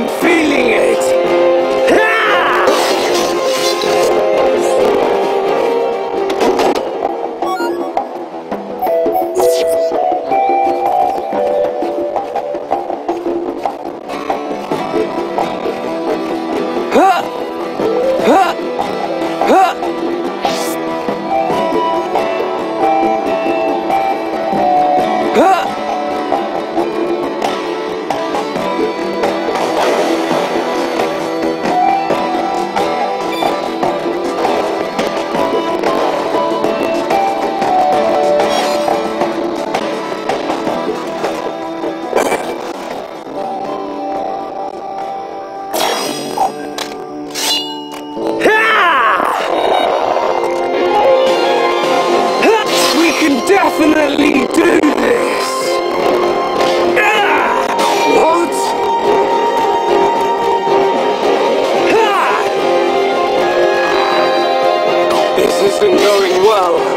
Isn't going well.